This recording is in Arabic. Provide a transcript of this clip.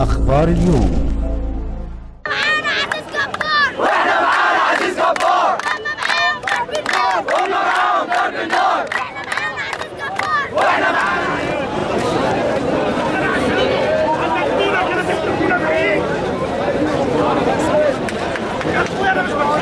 أخبار اليوم. معانا عزيز جبار. وإحنا معانا عزيز جبار. هما معاهم ضرب النار هما معاهم ضرب النار إحنا معانا عزيز جبار. وإحنا معانا عزيز جبار